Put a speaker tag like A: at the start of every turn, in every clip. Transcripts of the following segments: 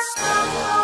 A: Stop.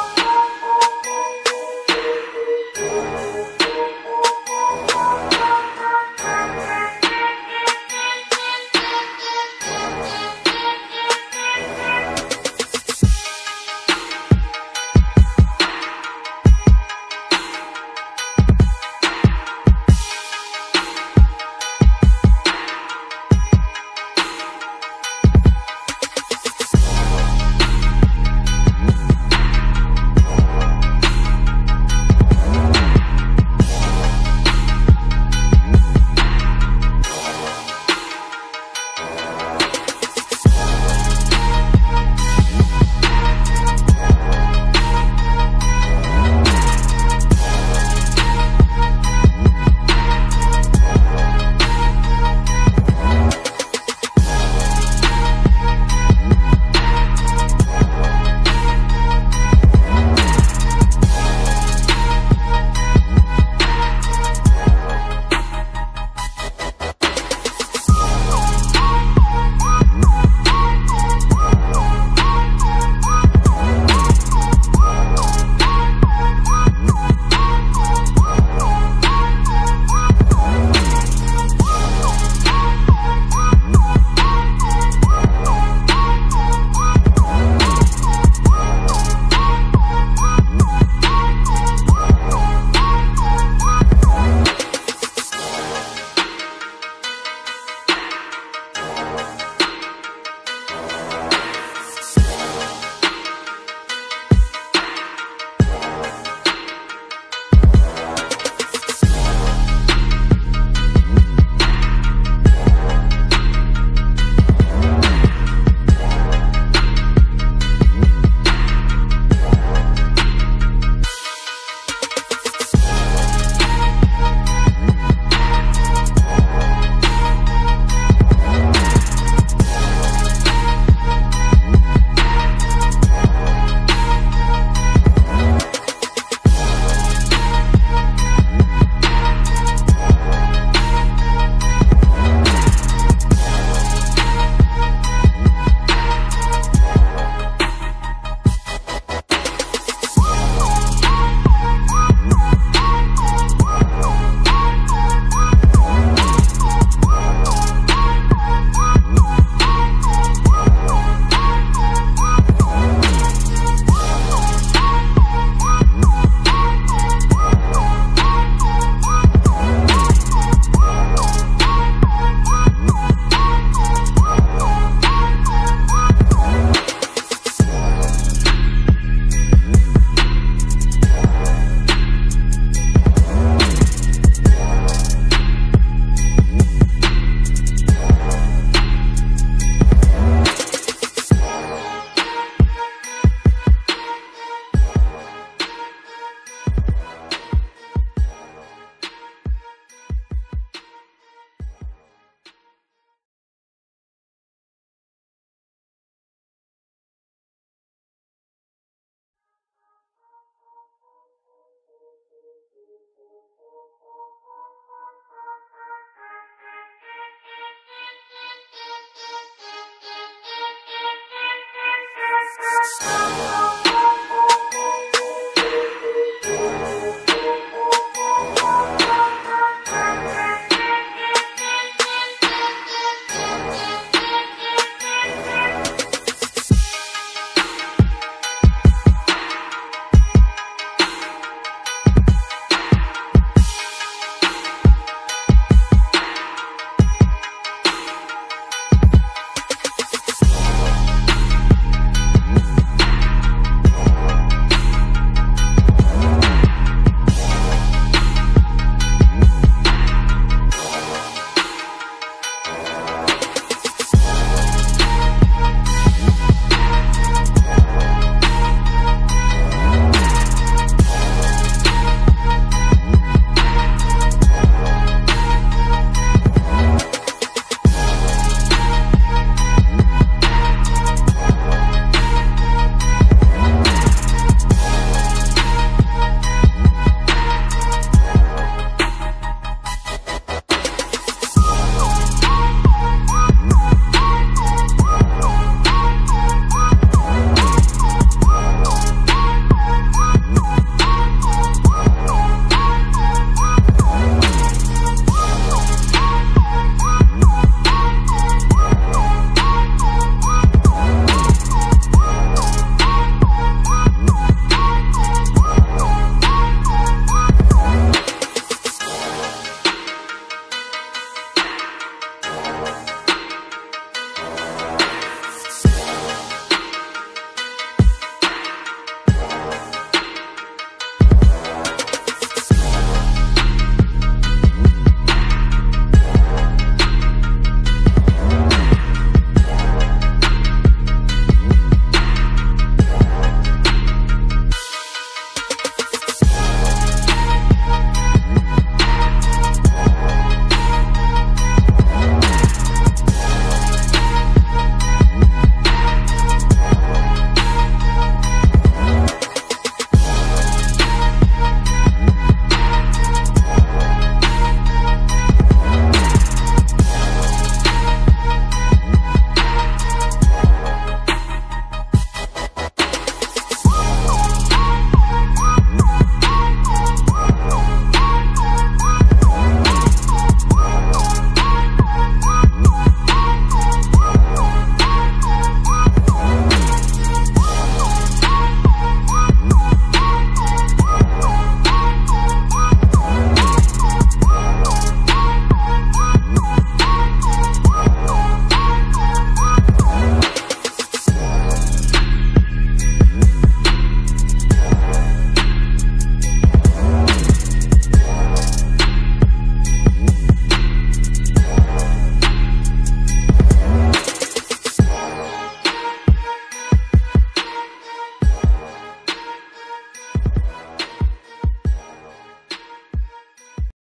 A: stars.